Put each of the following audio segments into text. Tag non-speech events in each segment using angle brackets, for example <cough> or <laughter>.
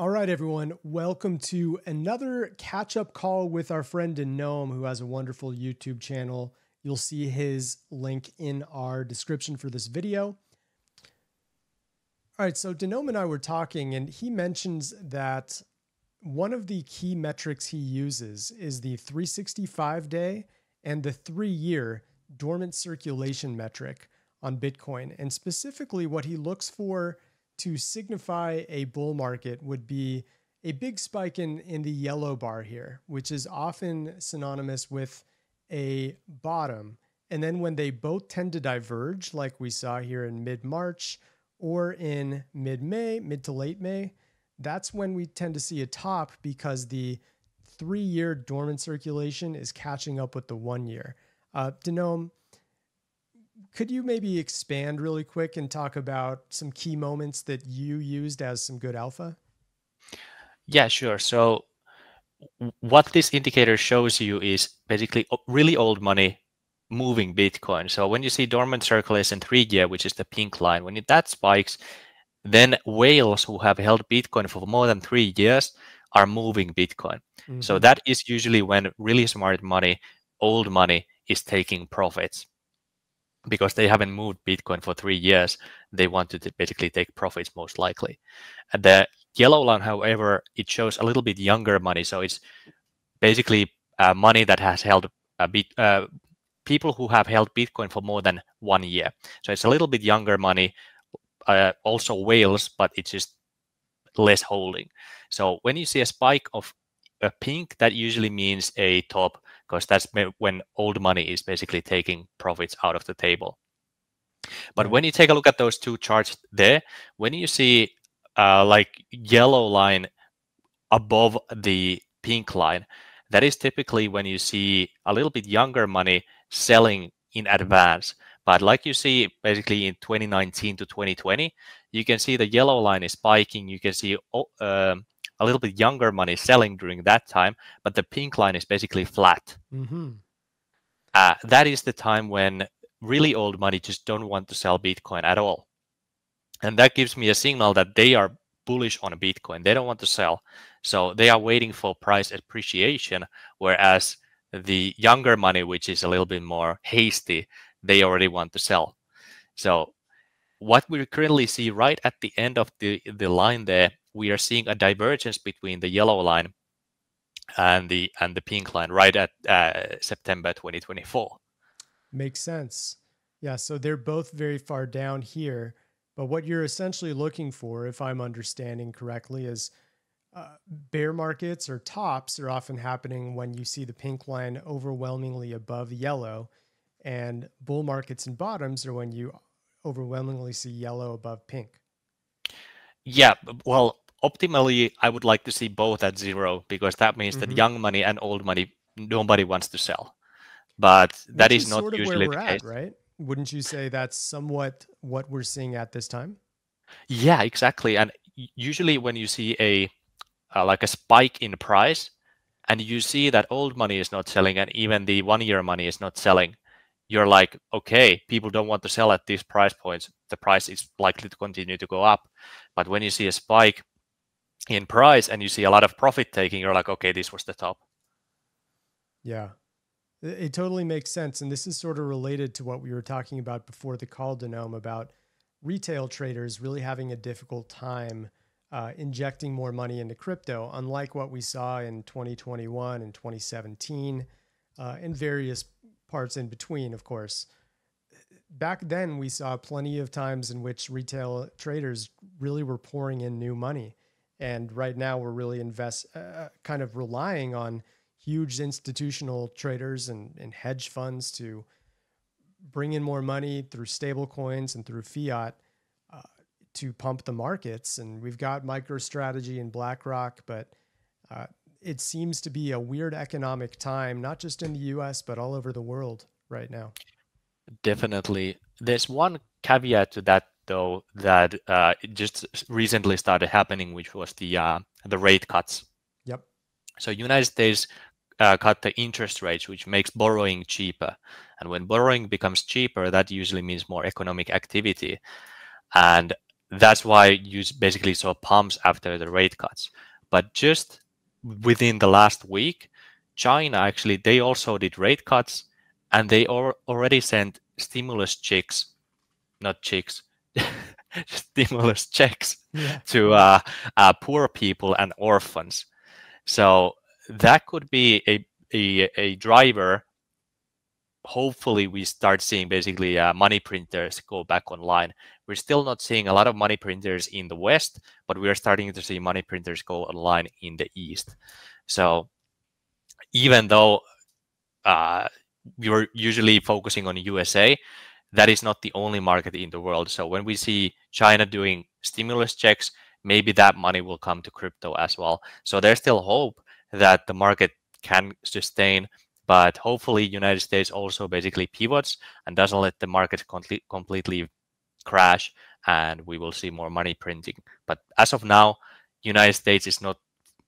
All right, everyone. Welcome to another catch up call with our friend Denome, who has a wonderful YouTube channel. You'll see his link in our description for this video. All right, so Denome and I were talking, and he mentions that one of the key metrics he uses is the 365 day and the three year dormant circulation metric on Bitcoin. And specifically, what he looks for to signify a bull market would be a big spike in, in the yellow bar here, which is often synonymous with a bottom. And then when they both tend to diverge, like we saw here in mid March or in mid May, mid to late May, that's when we tend to see a top because the three year dormant circulation is catching up with the one year. Uh, Denome, could you maybe expand really quick and talk about some key moments that you used as some good alpha? Yeah, sure. So what this indicator shows you is basically really old money moving Bitcoin. So when you see dormant circulation three year, which is the pink line, when that spikes, then whales who have held Bitcoin for more than three years are moving Bitcoin. Mm-hmm. So that is usually when really smart money, old money, is taking profits because they haven't moved Bitcoin for three years. They want to basically take profits most likely. And the yellow line, however, it shows a little bit younger money. So it's basically uh, money that has held a bit, uh, people who have held Bitcoin for more than one year. So it's a little bit younger money, uh, also whales, but it's just less holding. So when you see a spike of a pink, that usually means a top because that's when old money is basically taking profits out of the table. But when you take a look at those two charts there, when you see uh, like yellow line above the pink line, that is typically when you see a little bit younger money selling in advance. But like you see basically in 2019 to 2020, you can see the yellow line is spiking. You can see uh, a little bit younger money selling during that time, but the pink line is basically flat. Mm-hmm. Uh, that is the time when really old money just don't want to sell Bitcoin at all. And that gives me a signal that they are bullish on Bitcoin. They don't want to sell. So they are waiting for price appreciation, whereas the younger money, which is a little bit more hasty, they already want to sell. So what we currently see right at the end of the, the line there, we are seeing a divergence between the yellow line and the and the pink line right at uh, September 2024. Makes sense. Yeah, so they're both very far down here, but what you're essentially looking for, if I'm understanding correctly, is uh, bear markets or tops are often happening when you see the pink line overwhelmingly above yellow, and bull markets and bottoms are when you overwhelmingly see yellow above pink. Yeah, well, optimally, I would like to see both at zero because that means mm-hmm. that young money and old money, nobody wants to sell. But that is, is not usually the case. At, right? Wouldn't you say that's somewhat what we're seeing at this time? Yeah, exactly. And usually, when you see a uh, like a spike in price, and you see that old money is not selling, and even the one-year money is not selling, you're like, okay, people don't want to sell at these price points. The price is likely to continue to go up. But when you see a spike in price and you see a lot of profit taking, you're like, okay, this was the top. Yeah, it totally makes sense. And this is sort of related to what we were talking about before the call to Denome about retail traders really having a difficult time uh, injecting more money into crypto, unlike what we saw in 2021 and 2017 uh, in various parts in between, of course. Back then, we saw plenty of times in which retail traders really were pouring in new money. And right now, we're really invest, uh, uh, kind of relying on huge institutional traders and, and hedge funds to bring in more money through stable coins and through fiat uh, to pump the markets. And we've got MicroStrategy and BlackRock, but uh, it seems to be a weird economic time, not just in the US, but all over the world right now. Definitely. There's one caveat to that, though, that uh, just recently started happening, which was the uh, the rate cuts. Yep. So United States uh, cut the interest rates, which makes borrowing cheaper. And when borrowing becomes cheaper, that usually means more economic activity. And that's why you basically saw pumps after the rate cuts. But just within the last week, China actually they also did rate cuts, and they already sent stimulus checks, not checks, <laughs> stimulus checks yeah. to uh, uh, poor people and orphans. So that could be a, a, a driver hopefully we start seeing basically uh, money printers go back online. We're still not seeing a lot of money printers in the West, but we are starting to see money printers go online in the East. So even though uh, we were usually focusing on USA, that is not the only market in the world. So when we see China doing stimulus checks, maybe that money will come to crypto as well. So there's still hope that the market can sustain but hopefully united states also basically pivots and doesn't let the market completely crash and we will see more money printing but as of now united states is not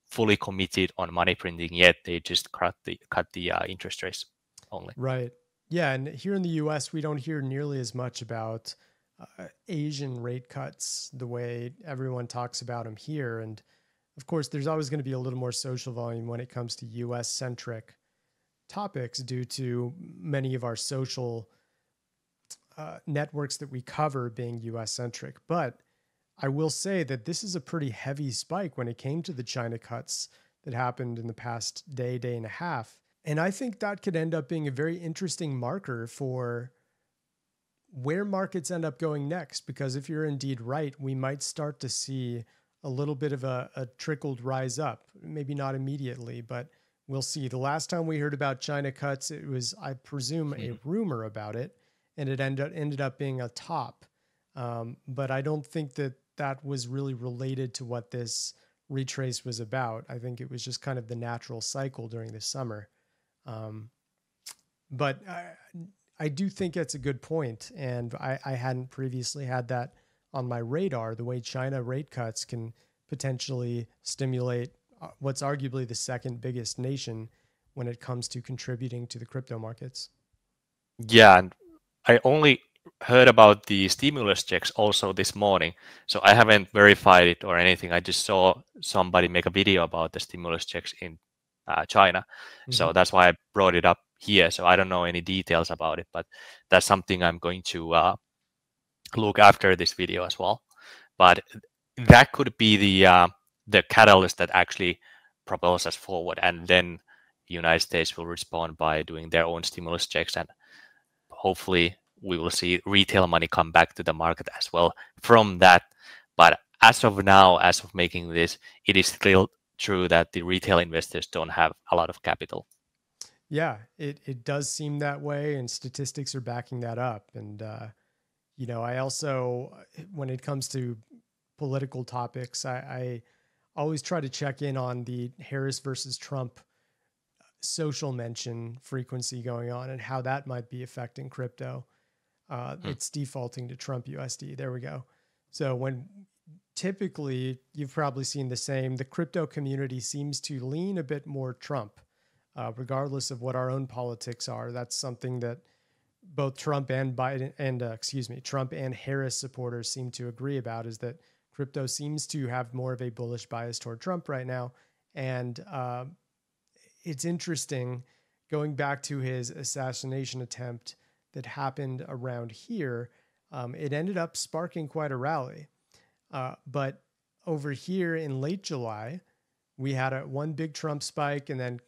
fully committed on money printing yet they just cut the cut the uh, interest rates only right yeah and here in the us we don't hear nearly as much about uh, asian rate cuts the way everyone talks about them here and of course there's always going to be a little more social volume when it comes to us centric topics due to many of our social uh, networks that we cover being US centric. But I will say that this is a pretty heavy spike when it came to the China cuts that happened in the past day, day and a half. And I think that could end up being a very interesting marker for where markets end up going next. Because if you're indeed right, we might start to see a little bit of a, a trickled rise up. Maybe not immediately, but we'll see. The last time we heard about China cuts, it was, I presume, a mm-hmm. rumor about it, and it ended ended up being a top. Um, but I don't think that that was really related to what this retrace was about. I think it was just kind of the natural cycle during the summer. Um, but I, I, do think it's a good point, and I, I hadn't previously had that on my radar. The way China rate cuts can potentially stimulate uh, what's arguably the second biggest nation when it comes to contributing to the crypto markets. Yeah, and I only heard about the stimulus checks also this morning. So I haven't verified it or anything. I just saw somebody make a video about the stimulus checks in uh, China. Mm-hmm. So that's why I brought it up here. So I don't know any details about it, but that's something I'm going to uh, look after this video as well. But that could be the uh, the catalyst that actually propels us forward. And then the United States will respond by doing their own stimulus checks. And hopefully we will see retail money come back to the market as well from that. But as of now, as of making this, it is still true that the retail investors don't have a lot of capital. Yeah, it, it does seem that way, and statistics are backing that up. And, uh, you know, I also, when it comes to political topics, I, I always try to check in on the Harris versus Trump social mention frequency going on and how that might be affecting crypto. Uh, hmm. It's defaulting to Trump USD. There we go. So when typically you've probably seen the same, the crypto community seems to lean a bit more Trump, uh, regardless of what our own politics are. That's something that both Trump and Biden and uh, excuse me, Trump and Harris supporters seem to agree about is that crypto seems to have more of a bullish bias toward Trump right now. And uh, it's interesting going back to his assassination attempt that happened around here. Um, it ended up sparking quite a rally. Uh, but over here in late July, we had a one big Trump spike, and then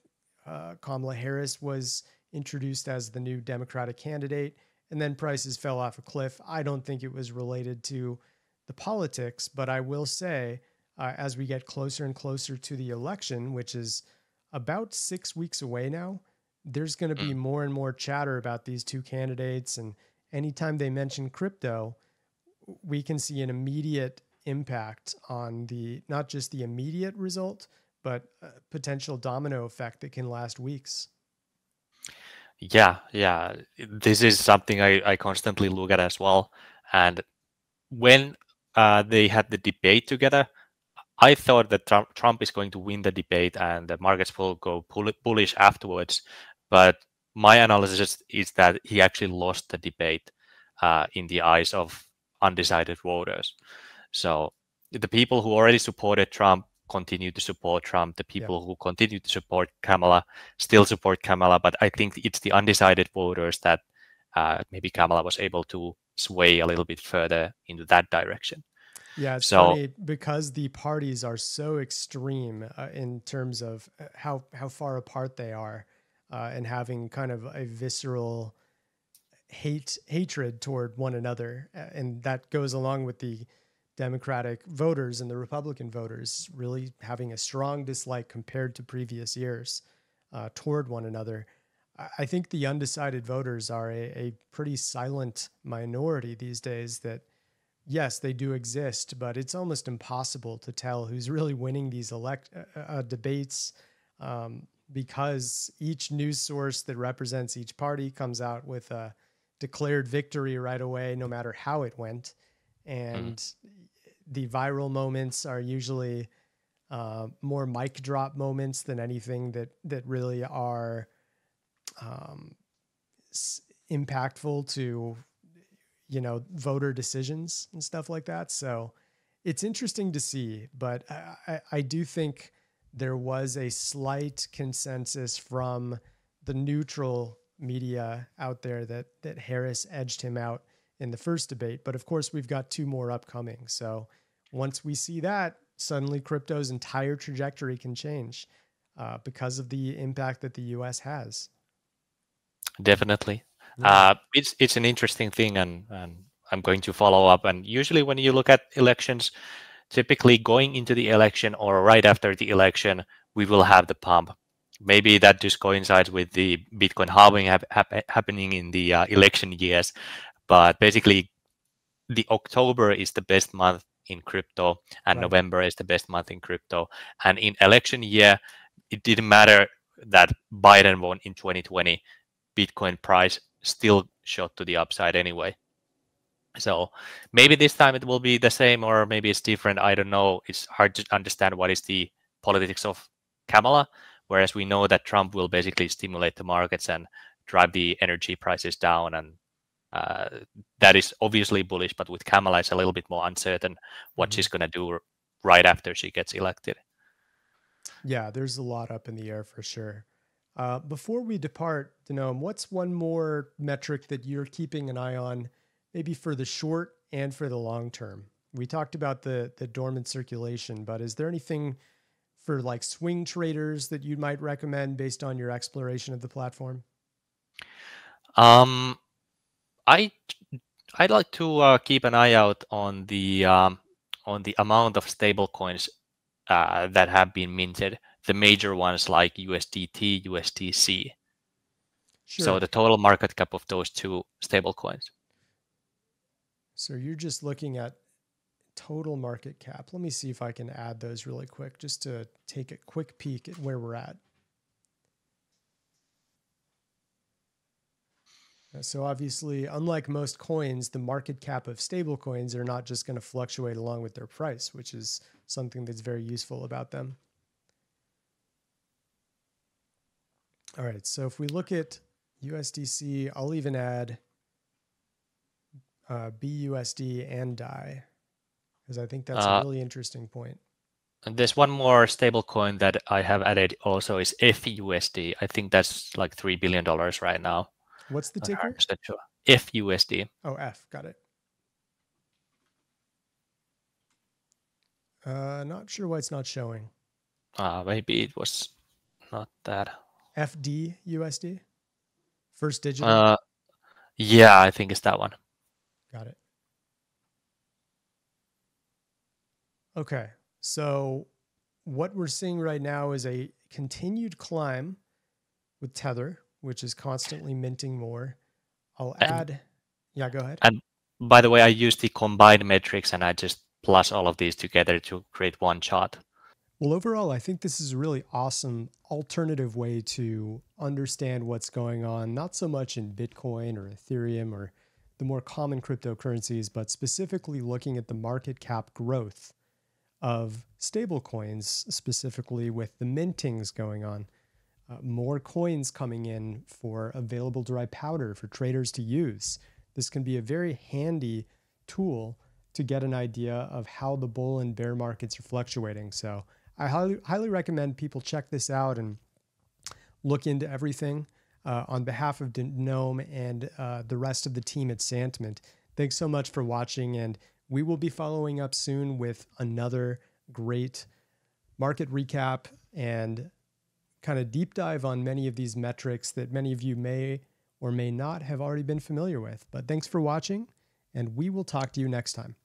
uh, Kamala Harris was introduced as the new Democratic candidate, and then prices fell off a cliff. I don't think it was related to the politics, but I will say, uh, as we get closer and closer to the election, which is about six weeks away now, there's going to be mm. more and more chatter about these two candidates. And anytime they mention crypto, we can see an immediate impact on the not just the immediate result, but potential domino effect that can last weeks. Yeah, yeah. This is something I, I constantly look at as well. And when uh, they had the debate together. I thought that Trump, Trump is going to win the debate and the markets will go bullish afterwards. But my analysis is that he actually lost the debate uh, in the eyes of undecided voters. So the people who already supported Trump continue to support Trump. The people yeah. who continue to support Kamala still support Kamala. But I think it's the undecided voters that uh, maybe Kamala was able to sway a little bit further into that direction. Yeah, it's so, funny because the parties are so extreme uh, in terms of uh, how how far apart they are, uh, and having kind of a visceral hate hatred toward one another, and that goes along with the Democratic voters and the Republican voters really having a strong dislike compared to previous years uh, toward one another. I think the undecided voters are a, a, pretty silent minority these days that, yes, they do exist, but it's almost impossible to tell who's really winning these elect uh, uh, debates um, because each news source that represents each party comes out with a declared victory right away, no matter how it went. And mm the viral moments are usually uh, more mic drop moments than anything that that really are um, s- impactful to you know voter decisions and stuff like that. So it's interesting to see, but I, I, I do think there was a slight consensus from the neutral media out there that that Harris edged him out in the first debate. But of course, we've got two more upcoming. So once we see that, suddenly crypto's entire trajectory can change uh, because of the impact that the U.S. has. Definitely, yeah. uh, it's it's an interesting thing, and and I'm going to follow up. And usually, when you look at elections, typically going into the election or right after the election, we will have the pump. Maybe that just coincides with the Bitcoin halving hap- hap- happening in the uh, election years, but basically, the October is the best month in crypto, and right. November is the best month in crypto. And in election year, it didn't matter that Biden won in 2020, Bitcoin price still shot to the upside anyway. So maybe this time it will be the same, or maybe it's different. I don't know. It's hard to understand what is the politics of Kamala, whereas we know that Trump will basically stimulate the markets and drive the energy prices down and that is obviously bullish, but with Kamala, it's a little bit more uncertain what mm-hmm. she's going to do right after she gets elected. Yeah, there's a lot up in the air for sure. Uh, before we depart, Denome, what's one more metric that you're keeping an eye on, maybe for the short and for the long term? We talked about the the dormant circulation, but is there anything for like swing traders that you might recommend based on your exploration of the platform? Um, I I'd like to uh, keep an eye out on the um, on the amount of stablecoins uh, that have been minted. The major ones like USDT, USDC. Sure. So the total market cap of those two stablecoins. So you're just looking at total market cap. Let me see if I can add those really quick just to take a quick peek at where we're at. So obviously, unlike most coins, the market cap of stable coins are not just going to fluctuate along with their price, which is something that's very useful about them. All right, so if we look at USDC, I'll even add uh, BUSD and DAI, because I think that's uh, a really interesting point. And there's one more stable coin that I have added also is FUSD. I think that's like $3 billion right now. What's the ticker? Sure. FUSD. Oh, F. Got it. Uh, not sure why it's not showing. Uh, maybe it was not that. FD USD? First digit? Uh, yeah, I think it's that one. Got it. Okay. So what we're seeing right now is a continued climb with Tether, which is constantly minting more. I'll add. And, yeah, go ahead. And by the way, I use the combined metrics and I just plus all of these together to create one chart. Well, overall, I think this is a really awesome alternative way to understand what's going on, not so much in Bitcoin or Ethereum or the more common cryptocurrencies, but specifically looking at the market cap growth of stablecoins, specifically with the mintings going on uh, more coins coming in for available dry powder for traders to use. This can be a very handy tool to get an idea of how the bull and bear markets are fluctuating. So I highly, highly recommend people check this out and look into everything. Uh, on behalf of Denome and uh, the rest of the team at Santiment, thanks so much for watching. And we will be following up soon with another great market recap and kind of deep dive on many of these metrics that many of you may or may not have already been familiar with. But thanks for watching, and we will talk to you next time.